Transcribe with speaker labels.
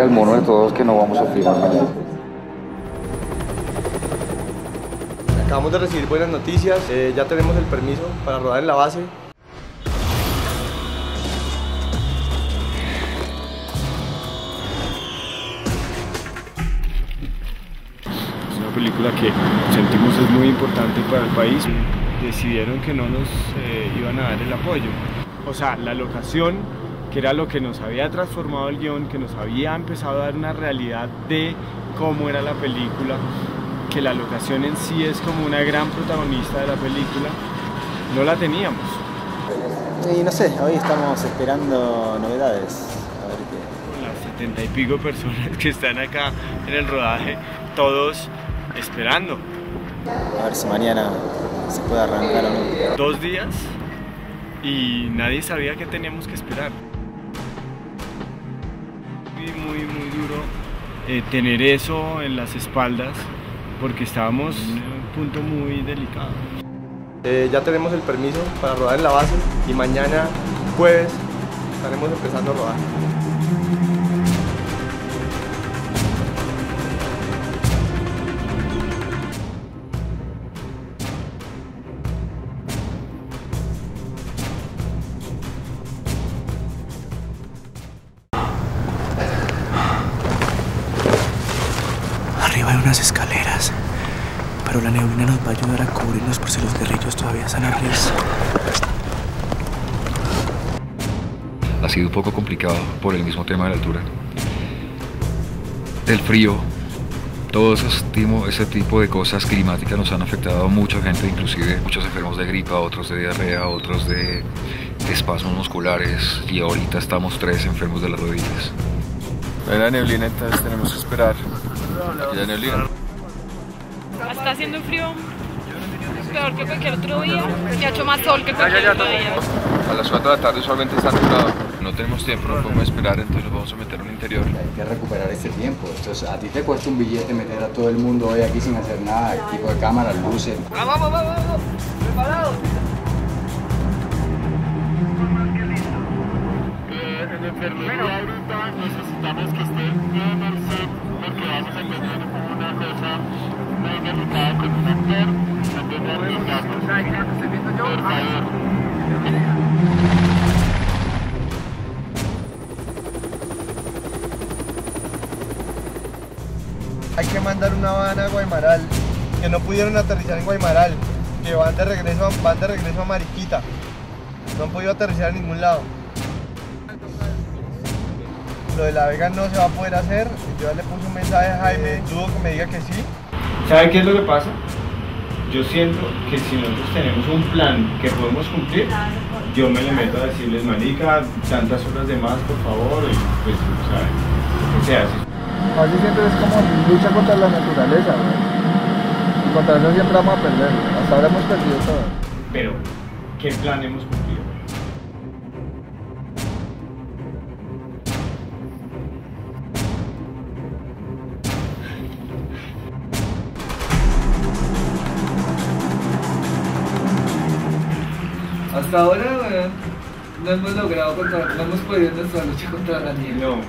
Speaker 1: al mono de todos que no vamos a mañana.
Speaker 2: Acabamos de recibir buenas noticias, eh, ya tenemos el permiso para rodar en la base.
Speaker 3: Es una película que sentimos es muy importante para el país. Decidieron que no nos eh, iban a dar el apoyo. O sea, la locación, que era lo que nos había transformado el guion, que nos había empezado a dar una realidad de cómo era la película, que la locación en sí es como una gran protagonista de la película, no la teníamos.
Speaker 4: Y no sé, hoy estamos esperando novedades. A ver qué.
Speaker 3: Con las setenta y pico personas que están acá en el rodaje, todos esperando.
Speaker 4: A ver si mañana se puede arrancar o no.
Speaker 3: Dos días y nadie sabía que teníamos que esperar. Muy, muy, muy duro eh, tener eso en las espaldas porque estábamos en un punto muy delicado.
Speaker 2: Eh, ya tenemos el permiso para rodar en la base y mañana jueves estaremos empezando a rodar.
Speaker 5: Hay unas escaleras, pero la neblina nos va a ayudar a cubrirnos por si los guerrillos todavía están arriba.
Speaker 1: Ha sido un poco complicado por el mismo tema de la altura. El frío, todo ese tipo de cosas climáticas nos han afectado a mucha gente, inclusive muchos enfermos de gripa, otros de diarrea, otros de espasmos musculares y ahorita estamos tres enfermos de las rodillas.
Speaker 3: La neblina, entonces tenemos que esperar. Aquí hay neblina.
Speaker 6: Está haciendo frío peor que cualquier otro día y ha hecho más sol que cualquier otro día.
Speaker 3: A las 4 de la tarde usualmente está nublado. No tenemos tiempo, no podemos esperar, entonces nos vamos a meter a un interior.
Speaker 7: Hay que recuperar este tiempo. Entonces, a ti te cuesta un billete meter a todo el mundo hoy aquí sin hacer nada, equipo de cámara, luces.
Speaker 3: en enfermería ahorita necesitamos que esté
Speaker 2: Hay que mandar una van a Guaymaral, que no pudieron aterrizar en Guaymaral, que van de regreso, van de regreso a Mariquita. No han podido aterrizar en ningún lado. Lo de la Vega no se va a poder hacer. Yo ya le puse un mensaje a Jaime, dudo que me diga que sí.
Speaker 3: ¿Sabe qué es lo que pasa? Yo siento que si nosotros tenemos un plan que podemos cumplir, yo me le meto a decirles, marica, tantas horas de más, por favor, y pues, lo que sea. si
Speaker 2: Así siempre es como lucha contra la naturaleza, Y contra eso siempre vamos a perder. Hasta ahora hemos perdido todo.
Speaker 3: Pero, ¿qué plan hemos cumplido?
Speaker 8: Hasta ahora, weón, no hemos logrado contra, no hemos podido nuestra lucha contra la nieve.
Speaker 3: No,